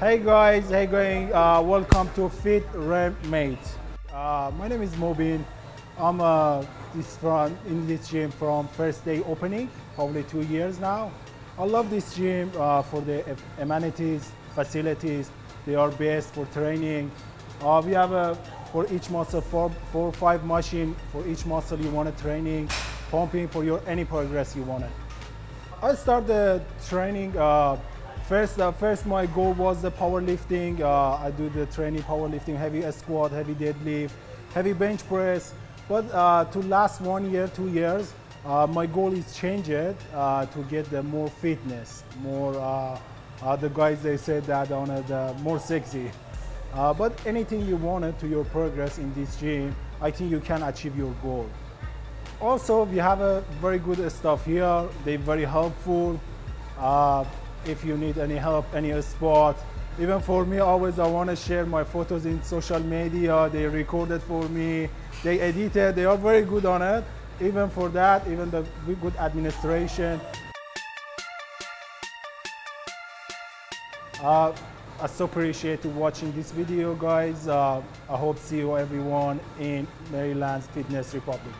Hey guys, hey going, uh, welcome to Fit Rep Made. Uh, my name is Mobin. I'm uh, this from, in this gym from first day opening, probably two years now. I love this gym uh, for the amenities, facilities. They are best for training. Uh, we have for each muscle, four, four or five machine for each muscle you want a training, pumping for your any progress you want it. I started training uh, First, uh, first my goal was the powerlifting. Uh, I do the training powerlifting, heavy squat, heavy deadlift, heavy bench press. But uh, to last one year, two years, uh, my goal is changed uh, to get the more fitness, more. Uh, the guys they said that on the more sexy. but anything you wanted to your progress in this gym, I think you can achieve your goal. Also, we have a very good stuff here. They're very helpful if you need any help, any spot. Even for me, always I want to share my photos in social media. They recorded for me, they edited, they are very good on it. Even for that, even the good administration. Uh, I so appreciate you watching this video, guys. Uh, I hope see you everyone in Maryland's Fitness Republic.